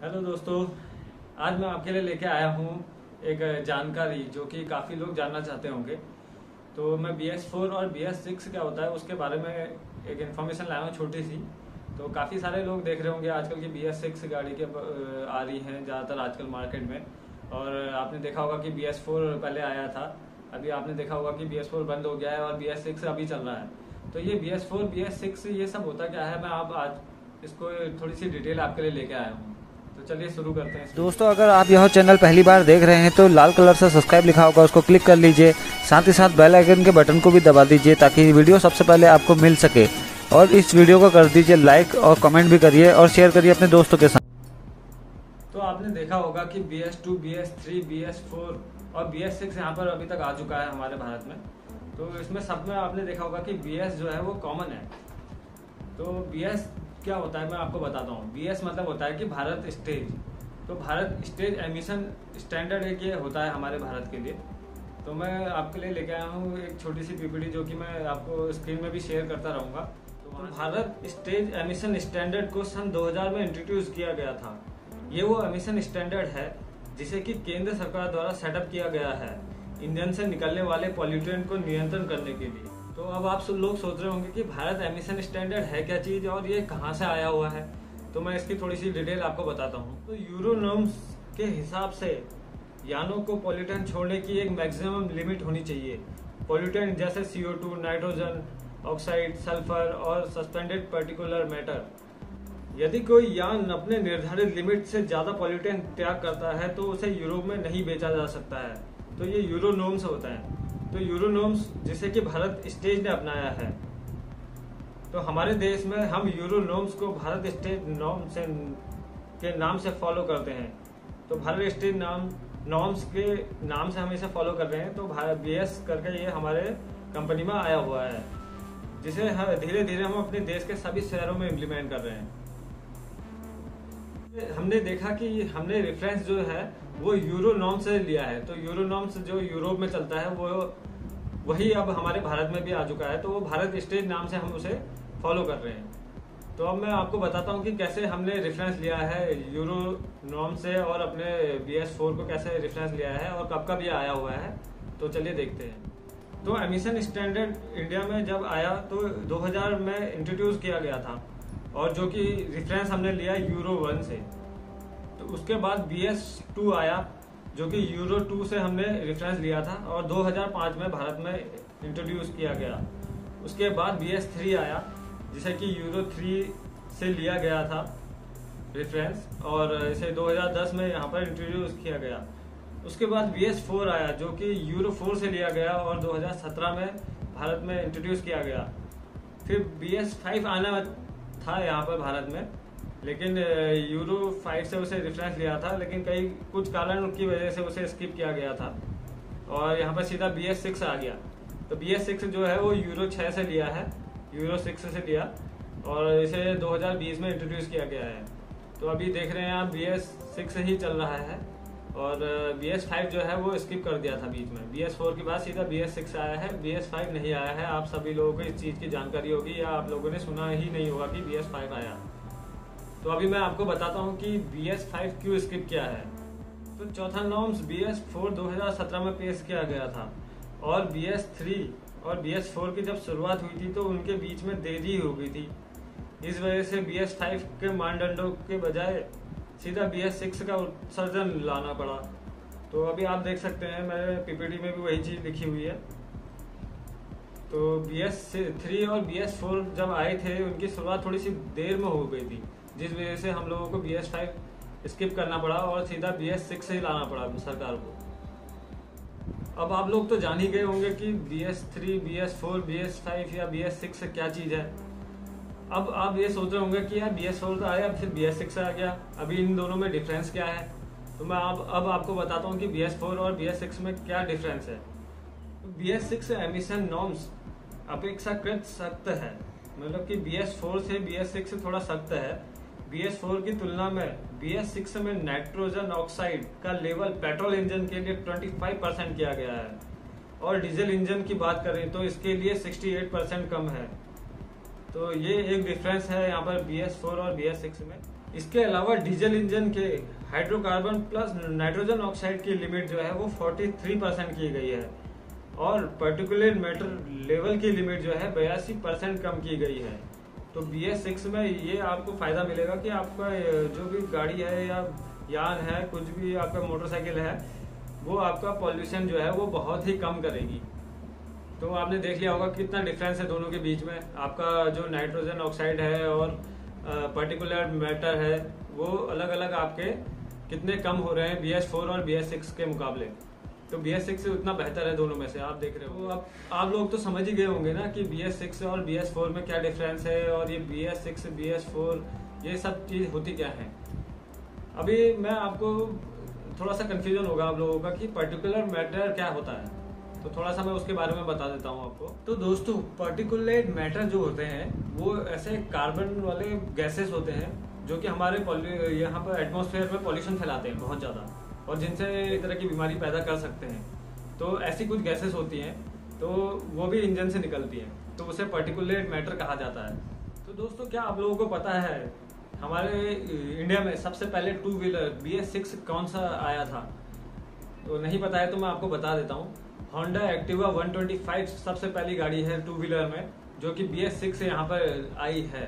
Hello दोस्तों, आज मैं आपके लिए लेके आया हूँ एक जानकारी जो कि काफ़ी लोग जानना चाहते होंगे। तो मैं बी एस फोर और बी एस सिक्स क्या होता है, उसके बारे में एक इन्फॉर्मेशन लाया हूँ छोटी सी। तो काफ़ी सारे लोग देख रहे होंगे आजकल की बी एस सिक्स गाड़ी के आ रही हैं ज़्यादातर आजकल मार्केट में। और आपने देखा होगा कि बी एस फोर पहले आया था, अभी आपने देखा होगा कि बी एस फोर बंद हो गया है और बी एस सिक्स अभी चल रहा है। तो ये B S four B S six ये सब होता क्या है, मैं आप आज इसको थोड़ी सी डिटेल आपके लिए लेके आया हूँ। तो चलिए शुरू करते हैं दोस्तों अगर आप यह चैनल पहली बार देख रहे हैं तो लाल कलर से सब्सक्राइब लिखा होगा उसको क्लिक कर लीजिए। साथ ही साथ बेल आइकन के बटन को भी दबा दीजिए ताकि वीडियो सबसे पहले आपको मिल सके। और इस वीडियो को कर दीजिए लाइक और कमेंट भी करिए और शेयर करिए अपने दोस्तों के साथ। तो आपने देखा होगा कि B S two B S three B S four और बी एस सिक्स यहाँ पर अभी तक आ चुका है हमारे भारत में। तो इसमें सब में आपने देखा होगा कि बी एस जो है वो कॉमन है। तो बी एस क्या होता है मैं आपको बताता हूँ। बी एस मतलब होता है कि भारत स्टेज तो भारत स्टेज एमिशन स्टैंडर्ड एक ये होता है हमारे भारत के लिए। तो मैं आपके लिए लेके आया हूँ एक छोटी सी पीपीटी जो कि मैं आपको स्क्रीन में भी शेयर करता रहूँगा। तो भारत स्टेज एमिशन स्टैंडर्ड को सन 2000 में इंट्रोड्यूस किया गया था। ये वो एमिशन स्टैंडर्ड है जिसे कि केंद्र सरकार द्वारा सेटअप किया गया है इंजन से निकलने वाले पॉल्यूटेंट को नियंत्रण करने के लिए। तो अब आप सब लोग सोच रहे होंगे कि भारत एमिशन स्टैंडर्ड है क्या चीज़ और ये कहाँ से आया हुआ है? तो मैं इसकी थोड़ी सी डिटेल आपको बताता हूँ। तो यूरो नॉर्म्स के हिसाब से यानों को पॉल्यूटेंट छोड़ने की एक मैक्सिमम लिमिट होनी चाहिए। पॉल्यूटेंट जैसे टू नाइट्रोजन ऑक्साइड सल्फ़र और सस्पेंडेड पर्टिकुलर मैटर यदि कोई यान अपने निर्धारित लिमिट से ज़्यादा पॉल्यूटेंट त्याग करता है तो उसे यूरोप में नहीं बेचा जा सकता है। तो ये यूरो नोम्स होता है। तो यूरो नोम्स जिसे कि भारत स्टेज ने अपनाया है। तो हमारे देश में हम यूरो नोम्स को भारत स्टेज नॉर्म से, के नाम से फॉलो करते हैं। तो भारत स्टेज नाम नॉर्म्स के नाम से हम इसे फॉलो कर रहे हैं। तो भारत बी एस करके ये हमारे कंपनी में आया हुआ है। जिसे धीरे धीरे हम अपने देश के सभी शहरों में इम्प्लीमेंट कर रहे हैं। हमने देखा कि हमने रेफरेंस जो है, वो यूरो नॉर्म से लिया है। तो यूरो नॉर्म्स जो यूरोप में चलता है, वो वही अब हमारे भारत में भी आ चुका है। तो वो भारत स्टेज नाम से हम उसे फॉलो कर रहे हैं। तो अब मैं आपको बताता हूँ कि कैसे हमने रेफरेंस लिया है यूरो नॉर्म से और अपने बी एस फोर को कैसे रेफरेंस लिया है और कब कब ये आया हुआ है। तो चलिए देखते हैं। तो एमिशन स्टैंडर्ड इंडिया में जब आया तो 2000 में इंट्रोड्यूस किया गया था। और जो कि रेफरेंस हमने लिया यूरो वन से। तो उसके बाद बी एस टू आया, जो कि यूरो टू से हमने रेफरेंस लिया था और 2005 में भारत में इंट्रोड्यूस किया गया। उसके बाद बी एस थ्री आया, जिसे कि यूरो थ्री से लिया गया था रेफरेंस और इसे 2010 में यहाँ पर इंट्रोड्यूस किया गया। उसके बाद बी एस फोर आया, जो कि यूरो फोर से लिया गया और 2017 में भारत में इंट्रोड्यूस किया गया। फिर बी एस फाइव आना था यहाँ पर भारत में, लेकिन यूरो फाइव से उसे रेफरेंस लिया था, लेकिन कई, कुछ कारण की वजह से उसे स्किप किया गया था। और यहाँ पर सीधा बी एस सिक्स आ गया। तो बी एस सिक्स जो है, वो यूरो छः से लिया है यूरो सिक्स से लिया, और इसे 2020 में इंट्रोड्यूस किया गया है। तो अभी देख रहे हैं आप बी एस सिक्स ही चल रहा है। और बी एस फाइव जो है वो स्किप कर दिया था बीच में बी एस फोर के बाद सीधा बी एस सिक्स आया है बी एस फाइव नहीं आया है आप सभी लोगों को इस चीज़ की जानकारी होगी या आप लोगों ने सुना ही नहीं होगा कि बी एस फाइव आया तो अभी मैं आपको बताता हूँ कि बी एस फाइव क्यों स्किप किया है तो चौथा नॉर्म्स बी एस फोर दो हज़ार सत्रह में पेश किया गया था और बी एस थ्री और बी एस फोर की जब शुरुआत हुई थी तो उनके बीच में देरी हो गई थी इस वजह से बी एस फाइव के मानदंडों के बजाय सीधा बी एस सिक्स का उत्सर्जन लाना पड़ा। तो अभी आप देख सकते हैं मेरे पीपीटी में भी वही चीज़ लिखी हुई है। तो बी एस थ्री और बी एस फोर जब आए थे, उनकी शुरुआत थोड़ी सी देर में हो गई थी, जिस वजह से हम लोगों को बी एस फाइव स्किप करना पड़ा और सीधा बी एस सिक्स ही लाना पड़ा सरकार को। अब आप लोग तो जान ही गए होंगे कि B S three B S four B S five या बी एस सिक्स क्या चीज़ है। अब आप ये सोच रहे होंगे कि यार बी एस फोर तो आया, फिर बी एस सिक्स आ गया। अभी इन दोनों में डिफरेंस क्या है? तो मैं अब अब आपको बताता हूँ कि बी एस फोर और बी एस सिक्स में क्या डिफरेंस है। B S six emission norms अपेक्षाकृत सख्त है। मतलब कि बी एस फोर से बी एस सिक्स थोड़ा सख्त है। बी एस फोर की तुलना में बी एस सिक्स में नाइट्रोजन ऑक्साइड का लेवल पेट्रोल इंजन के लिए 25 परसेंट किया गया है। और डीजल इंजन की बात करें तो इसके लिए 68 परसेंट कम है। तो ये एक डिफरेंस है यहाँ पर बी एस फोर और बी एस सिक्स में। इसके अलावा डीजल इंजन के हाइड्रोकार्बन प्लस नाइट्रोजन ऑक्साइड की लिमिट जो है वो 43 परसेंट की गई है। और पर्टिकुलर मैटर लेवल की लिमिट जो है बयासी परसेंट कम की गई है। तो बी एस सिक्स में ये आपको फ़ायदा मिलेगा कि आपका जो भी गाड़ी है या यान है, कुछ भी आपका मोटरसाइकिल है, वो आपका पॉल्यूशन जो है वो बहुत ही कम करेगी। तो आपने देख लिया होगा कितना डिफरेंस है दोनों के बीच में। आपका जो नाइट्रोजन ऑक्साइड है और पर्टिकुलर मैटर है वो अलग अलग आपके कितने कम हो रहे हैं बी एस फोर और बी एस सिक्स के मुकाबले। तो बी एस सिक्स उतना बेहतर है दोनों में से आप देख रहे हो। आप आप लोग तो समझ ही गए होंगे ना कि बी एस सिक्स और बी एस फोर में क्या डिफरेंस है और ये B S six B S four ये सब चीज़ होती क्या है। अभी मैं आपको थोड़ा सा कंफ्यूजन होगा आप लोगों का कि पर्टिकुलर मैटर क्या होता है। तो थोड़ा सा मैं उसके बारे में बता देता हूँ आपको। तो दोस्तों पर्टिकुलेट मैटर जो होते हैं, वो ऐसे कार्बन वाले गैसेस होते हैं, जो कि हमारे यहाँ पर एटमोसफेयर में पॉल्यूशन फैलाते हैं बहुत ज़्यादा, और जिनसे एक तरह की बीमारी पैदा कर सकते हैं। तो ऐसी कुछ गैसेस होती हैं तो वो भी इंजन से निकलती हैं तो उसे पर्टिकुलेट मैटर कहा जाता है। तो दोस्तों, क्या आप लोगों को पता है, हमारे इंडिया में सबसे पहले two wheeler B S six कौन सा आया था? तो नहीं पता है तो मैं आपको बता देता हूँ। होंडा एक्टिवा 125 सबसे पहली गाड़ी है टू व्हीलर में, जो कि बी एस सिक्स यहाँ पर आई है,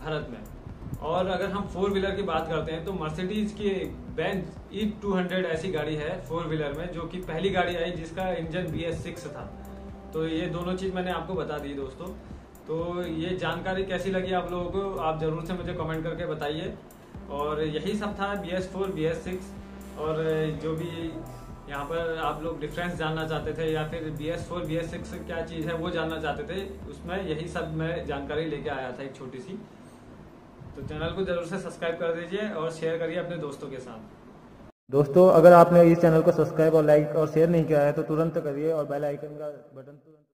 भारत में। और अगर हम फोर व्हीलर की बात करते हैं तो मर्सिडीज की बेंज ई टू हंड्रेड ऐसी गाड़ी है फोर व्हीलर में, जो कि पहली गाड़ी आई जिसका इंजन बी एस सिक्स था। तो ये दोनों चीज़ मैंने आपको बता दी दोस्तों। तो ये जानकारी कैसी लगी आप लोगों को, आप ज़रूर से मुझे कमेंट करके बताइए। और यही सब था B S four B S six और जो भी यहाँ पर आप लोग डिफरेंस जानना चाहते थे या फिर B S four B S six क्या चीज़ है वो जानना चाहते थे, उसमें यही सब मैं जानकारी लेके आया था एक छोटी सी। तो चैनल को ज़रूर से सब्सक्राइब कर दीजिए और शेयर करिए अपने दोस्तों के साथ। दोस्तों, अगर आपने इस चैनल को सब्सक्राइब और लाइक और शेयर नहीं किया है तो तुरंत करिए और बेल आइकन का बटन तुरंत